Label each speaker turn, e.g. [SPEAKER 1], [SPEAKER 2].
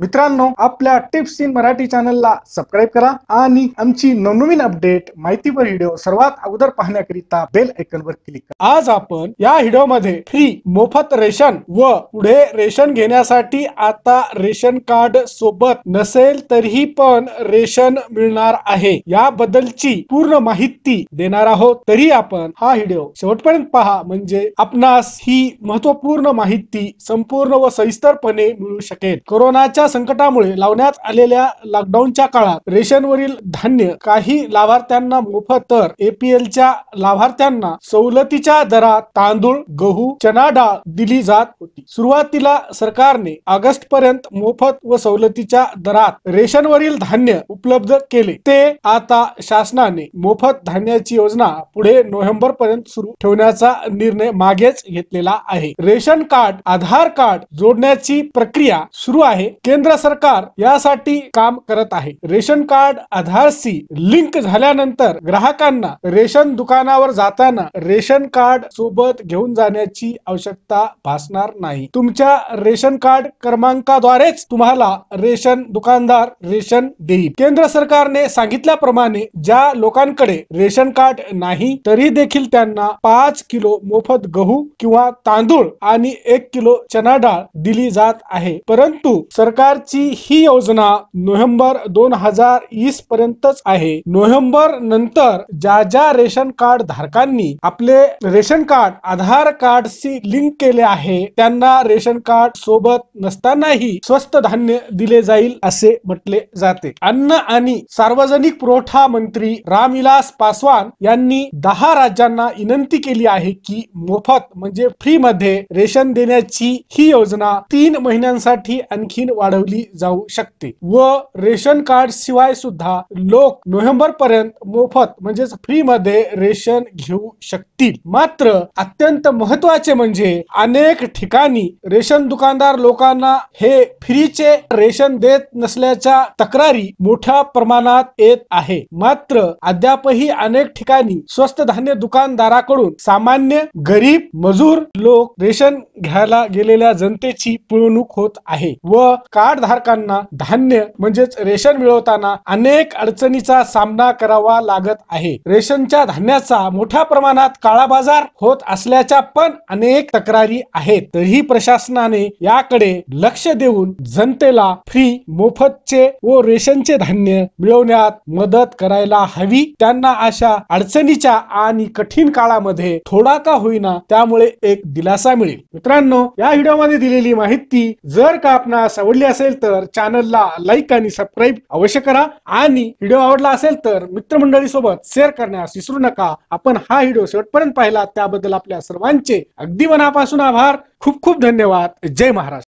[SPEAKER 1] मित्रांनो आपल्या tips in Marathi चॅनलला सबस्क्राईब करा आणि आमची नवनवीन अपडेट माहितीपर व्हिडिओ सर्वात अगोदर पाहण्याकरिता बेल वर क्लिक करा. आज आपण या व्हिडिओमध्ये फ्री मोफत रेशन व पुढे रेशन घेण्यासाठी आता रेशन कार्ड सोबत नसेल तरीही पण रेशन मिळणार आहे. याबद्दलची पूर्ण माहिती देणार आहोत. तरी आपण हा व्हिडिओ शेवटपर्यंत पहा. म्हणजे आपणास ही महत्त्वपूर्ण माहिती संपूर्ण व सविस्तरपणे मिळू शकेल. कोरोनाच्या संकटामुळे लावण्यात आलेल्या लॉकडाऊनच्या काळात रेशनवरील धान्य काही लाभार्थ्यांना मोफत तर एपीएलच्या लाभार्थ्यांना सवलतीच्या दरात तांदूळ गहू चना डाळ दिली जात होती. सुरुवातीला सरकारने ऑगस्ट पर्यंत मोफत व सवलतीच्या दरात रेशनवरील धान्य उपलब्ध केले. ते आता शासनाने मोफत धान्याची योजना पुढे नोव्हेंबर पर्यंत सुरू ठेवण्याचा निर्णय मागेच घेतलेला आहे. रेशन कार्ड आधार कार्ड जोडण्याची प्रक्रिया सुरू आहे. केंद्र सरकार यासाठी काम करत आहे. रेशन कार्ड आधारशी लिंक झाल्यानंतर ग्राहकांना रेशन दुकानावर जाताना रेशन कार्ड सोबत घेऊन जाण्याची आवश्यकता भासणार नाही. तुमच्या रेशन कार्ड क्रमांकाद्वारेच तुम्हाला रेशन दुकानदार रेशन देईल. केंद्र सरकारने सांगितल्याप्रमाणे ज्या लोकांकडे रेशन कार्ड नाही तरी देखील त्यांना पाच किलो मोफत गहू किंवा तांदूळ आणि एक किलो चना डाळ दिली जात आहे. परंतु सरकार सरकारची ही योजना नोव्हेंबर दोन हजार वीस पर्यंतच आहे. नोव्हेंबर नंतर ज्या ज्या रेशन कार्ड धारकांनी आपले रेशन कार्ड आधार कार्डशी लिंक केले आहे त्यांना रेशन कार्ड सोबत नसतानाही स्वस्त धान्य दिले जाईल असे म्हटले जाते. अन्न आणि सार्वजनिक पुरवठा मंत्री रामविलास पासवान यांनी दहा राज्यांना विनंती केली आहे की मोफत म्हणजे फ्री मध्ये रेशन देण्याची ही योजना तीन महिन्यांसाठी आणखीन वाढवली जाऊ शकते. व रेशन कार्ड शिवाय सुद्धा लोक नोव्हेंबर पर्यंत मोफत म्हणजेच फ्री मध्ये रेशन घेऊ शकतील. मात्र अत्यंत महत्त्वाचे म्हणजे अनेक ठिकाणी रेशन दुकानदार लोकांना हे फ्रीचे रेशन देत नसल्याच्या तक्रारी मोठ्या प्रमाणात येत आहे. मात्र अद्यापही अनेक ठिकाणी स्वस्त धान्य दुकानदाराकडून सामान्य गरीब मजूर लोक रेशन घ्यायला गेलेल्या जनतेची पिळवणूक होत आहे. व का धारकांना धान्य म्हणजेच रेशन मिळवताना अनेक अडचणीचा सामना करावा लागत आहे. रेशनच्या धान्याचा मोठ्या प्रमाणात काळा बाजार होत असल्याच्या पण अनेक तक्रारी आहेत. तरीही प्रशासनाने याकडे लक्ष देऊन जनतेला फ्री मोफतचे व रेशनचे धान्य मिळवण्यात मदत करायला हवी. त्यांना अशा अडचणीच्या आणि कठीण काळामध्ये थोडा का होईना त्यामुळे एक दिलासा मिळेल. मित्रांनो या व्हिडिओमध्ये दिलेली माहिती जर का आपणास आवडली असेल तर चॅनलला लाईक आणि सबस्क्राईब अवश्य करा. आणि व्हिडिओ आवडला असेल तर मित्रमंडळी सोबत शेअर करण्यास विसरू नका. आपण हा व्हिडिओ शेवटपर्यंत पाहिला. त्याबद्दल आपल्या सर्वांचे अगदी मनापासून आभार. खूप खूप धन्यवाद. जय महाराष्ट्र.